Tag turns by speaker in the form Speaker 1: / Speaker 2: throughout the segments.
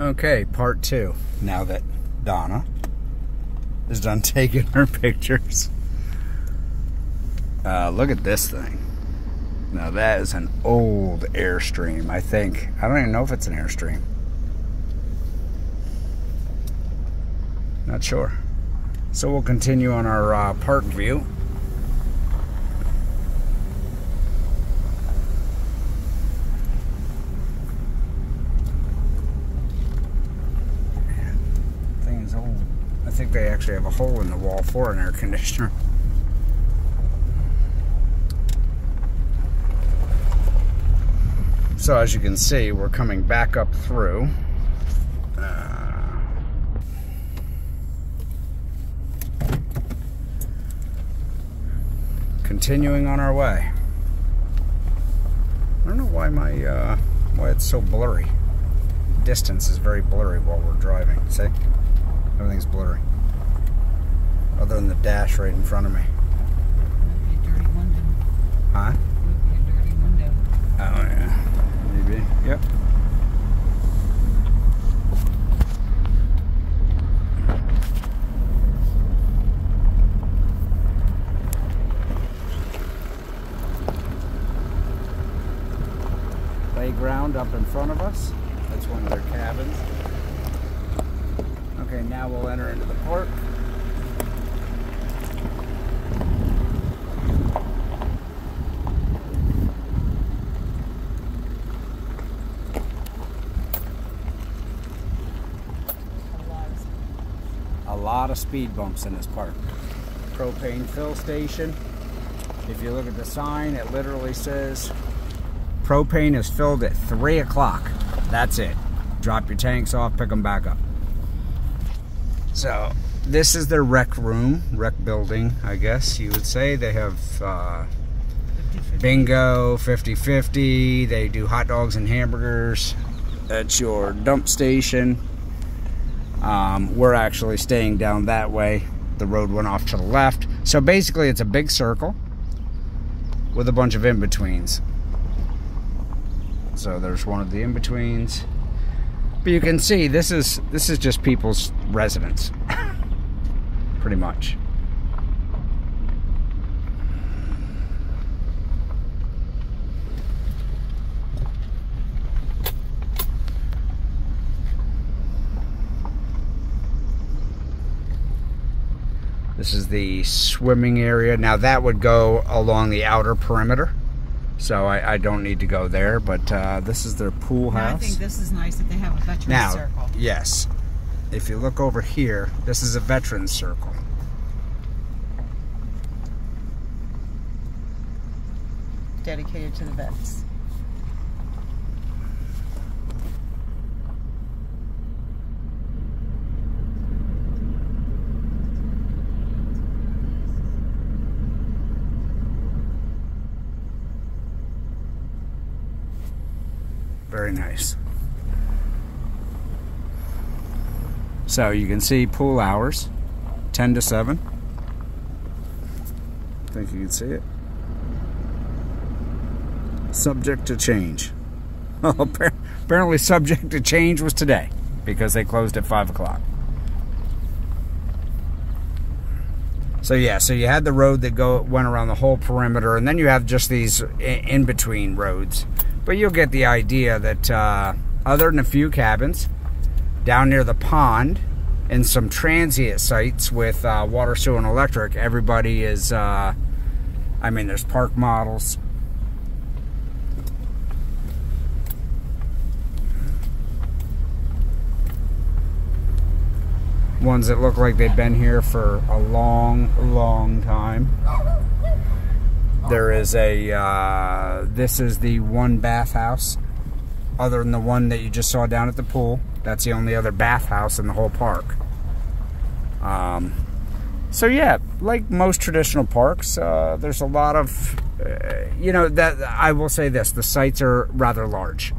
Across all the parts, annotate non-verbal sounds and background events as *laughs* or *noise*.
Speaker 1: Okay, part two. Now that Donna is done *laughs* taking her pictures. Uh, look at this thing. Now that is an old Airstream, I think. I don't even know if it's an Airstream. Not sure. So we'll continue on our uh, park view. Thing's old. I think they actually have a hole in the wall for an air conditioner. So as you can see, we're coming back up through. Uh, continuing on our way. I don't know why my uh, why it's so blurry. Distance is very blurry while we're driving. See, everything's blurry, other than the dash right in front of me. Huh? Oh yeah, maybe. Yep. Playground up in front of us. That's one of their cabins. Okay, now we'll enter into the park.
Speaker 2: A lot of
Speaker 1: speed bumps in this park. Propane fill station. If you look at the sign, it literally says propane is filled at 3 o'clock. That's it. Drop your tanks off, pick them back up. So, this is their rec room, rec building, I guess you would say. They have uh, bingo, 50 50. They do hot dogs and hamburgers. That's your dump station. Um, we're actually staying down that way. The road went off to the left. So basically, it's a big circle with a bunch of in betweens. So there's one of the in betweens. But you can see this is this is just people's residence, *laughs* pretty much. This is the swimming area. Now that would go along the outer perimeter, so I, I don't need to go there. But uh, this is their pool
Speaker 2: Now, I think this is nice that they have a veteran
Speaker 1: Now,
Speaker 2: circle.
Speaker 1: yes, if you look over here, this is a veterans circle.
Speaker 2: Dedicated to the vets.
Speaker 1: Very nice. So you can see pool hours, 10 to 7. I think you can see it. Subject to change. *laughs* Well, apparently, subject to change was today because they closed at 5 o'clock. So yeah, so you had the road that go went around the whole perimeter, and then you have just these in between roads. But you'll get the idea that uh, other than a few cabins down near the pond and some transient sites with uh, water, sewer, and electric, everybody is. Uh, I mean, there's park models. Ones that look like they've been here for a long, long time. There is a, uh, this is the one bathhouse, other than the one that you just saw down at the pool. That's the only other bathhouse in the whole park. Um, so yeah, like most traditional parks, uh, there's a lot of, uh, you know, that I will say this: the sites are rather large.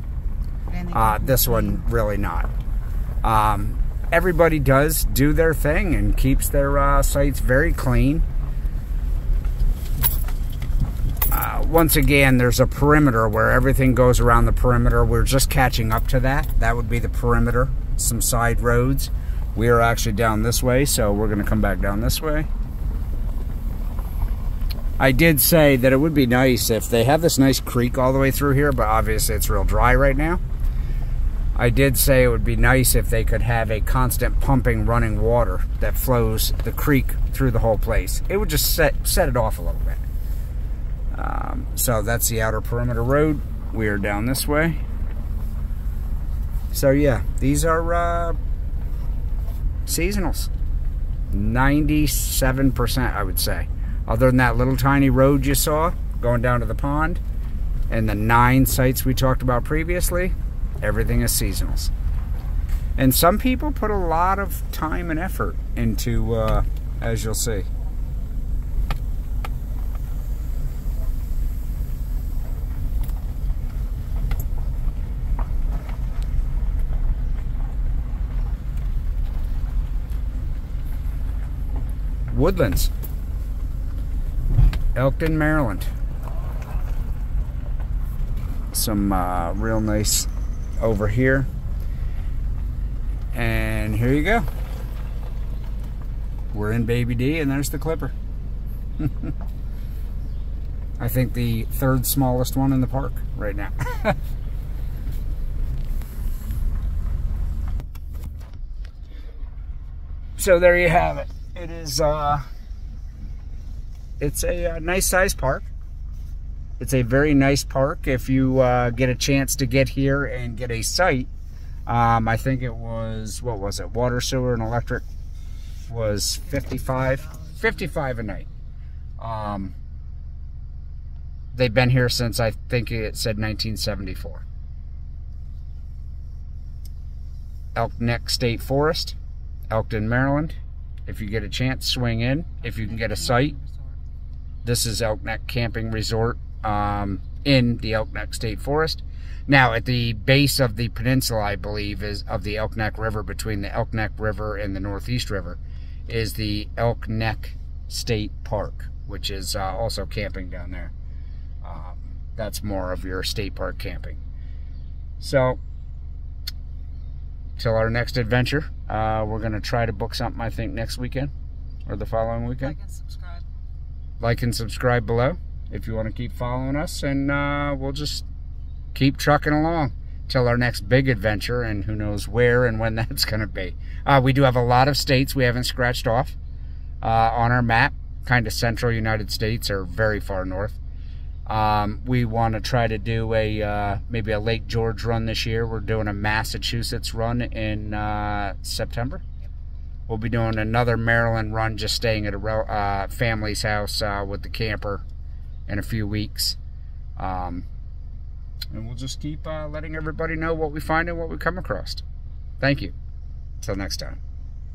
Speaker 1: Uh, this one really not. Um, everybody does do their thing and keeps their uh, sites very clean. Uh, once again, there's a perimeter where everything goes around the perimeter. We're just catching up to that. That would be the perimeter. some side roads. We are actually down this way, so we're going to come back down this way. I did say that it would be nice if they have this nice creek all the way through here, but obviously it's real dry right now. I did say it would be nice if they could have a constant pumping running water that flows the creek through the whole place. It would just set, set it off a little bit. Um, so that's the outer perimeter road. We are down this way. So yeah, these are uh, seasonals. 97% I would say. Other than that little tiny road you saw going down to the pond and the nine sites we talked about previously, everything is seasonals. And some people put a lot of time and effort into, uh, as you'll see. Woodlands, Elkton, Maryland. Some uh, real nice over here. And here you go. We're in Baby D, and there's the Clipper. *laughs* I think the third smallest one in the park right now. *laughs* so there you have it. It is, uh, it's a, a uh, nice size park. It's a very nice park. If you uh, get a chance to get here and get a site, um, I think it was, what was it? Water, sewer, and electric was 55, 55 a night. Um, they've been here since I think it said 1974. Elk Neck State Forest, Elkton, Maryland. If you get a chance, swing in. If you can get a site, this is Elk Neck Camping Resort um, in the Elk Neck State Forest. Now, at the base of the peninsula, I believe, is of the Elk Neck River, between the Elk Neck River and the Northeast River, is the Elk Neck State Park, which is uh, also camping down there. Um, that's more of your state park camping. So, till our next adventure. Uh, we're going to try to book something, I think, next weekend or the following weekend.
Speaker 2: Like and subscribe.
Speaker 1: Like and subscribe below if you want to keep following us, and uh, we'll just keep trucking along till our next big adventure, and who knows where and when *laughs* that's going to be. Uh, we do have a lot of states we haven't scratched off uh, on our map, kind of central United States or very far north. Um, we want to try to do a uh, maybe a Lake George run this year. We're doing a Massachusetts run in uh, September. We'll be doing another Maryland run, just staying at a uh, family's house uh, with the camper in a few weeks. Um, and we'll just keep uh, letting everybody know what we find and what we come across. Thank you. Till next time.